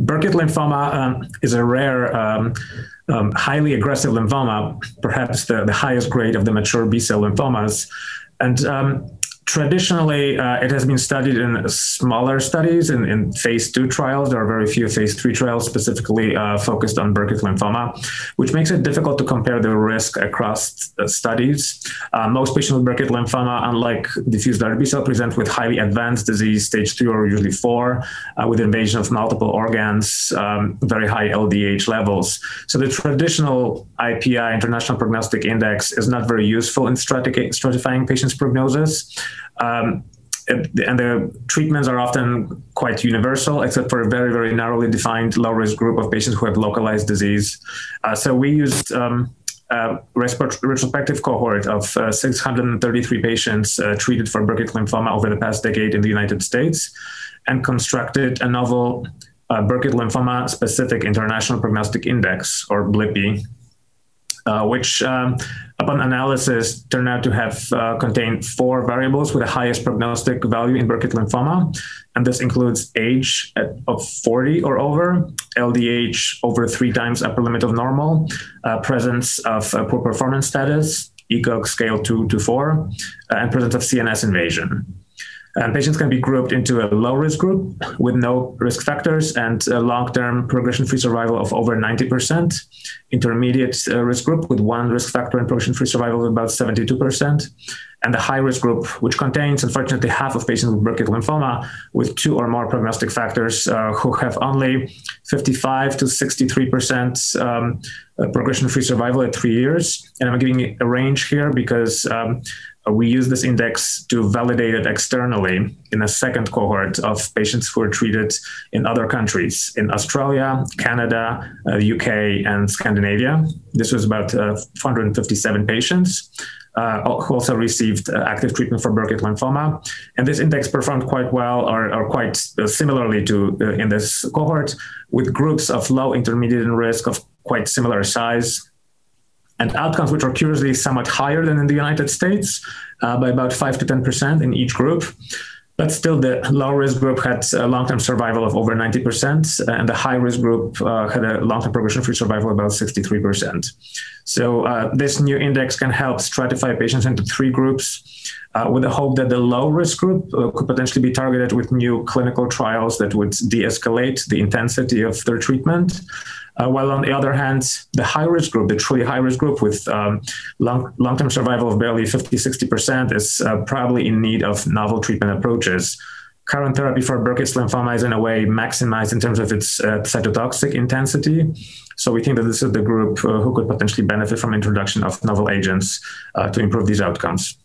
Burkitt lymphoma um, is a rare, um, um, highly aggressive lymphoma, perhaps the, the highest grade of the mature B cell lymphomas. And um, traditionally, uh, it has been studied in smaller studies in, in, phase two trials. There are very few phase three trials specifically uh, focused on Burkitt lymphoma, which makes it difficult to compare the risk across uh, studies. Uh, most patients with Burkitt lymphoma, unlike diffuse large B cell, present with highly advanced disease, stage three or usually four, uh, with invasion of multiple organs, um, very high LDH levels. So the traditional IPI, International Prognostic Index, is not very useful in stratifying patients' prognosis. Um, and the treatments are often quite universal, except for a very, very narrowly defined low risk group of patients who have localized disease. Uh, so we used um, a retrospective cohort of uh, 633 patients uh, treated for Burkitt lymphoma over the past decade in the United States and constructed a novel uh, Burkitt lymphoma specific international prognostic index, or BLIPI, uh, which um, upon analysis turned out to have uh, contained four variables with the highest prognostic value in Burkitt lymphoma. And this includes age at, of 40 or over, LDH over three times upper limit of normal, uh, presence of uh, poor performance status, ECOG scale two to four, uh, and presence of CNS invasion. And patients can be grouped into a low risk group with no risk factors and long term progression free survival of over 90%, intermediate uh, risk group with one risk factor and progression free survival of about 72%, and the high risk group, which contains unfortunately half of patients with Burkitt lymphoma with two or more prognostic factors uh, who have only 55 to 63% um, uh, progression free survival at three years. And I'm giving a range here because um, we use this index to validate it externally in a second cohort of patients who are treated in other countries in Australia, Canada, uh, UK, and Scandinavia. This was about uh, 457 patients. Uh, who also received uh, active treatment for Burkitt lymphoma. And this index performed quite well or, or quite uh, similarly to uh, in this cohort with groups of low, intermediate, and risk of quite similar size and outcomes which are curiously somewhat higher than in the United States uh, by about 5 to 10% in each group. But still, the low risk group had a long term survival of over 90%, and the high risk group uh, had a long term progression free survival of about 63%. So, uh, this new index can help stratify patients into three groups uh, with the hope that the low risk group uh, could potentially be targeted with new clinical trials that would de escalate the intensity of their treatment. Uh, while on the other hand, the high risk group, the truly high risk group with um, long term survival of barely 50, 60%, is uh, probably in need of novel treatment approaches. Current therapy for Burkitt's lymphoma is in a way maximized in terms of its uh, cytotoxic intensity. So we think that this is the group uh, who could potentially benefit from introduction of novel agents to improve these outcomes.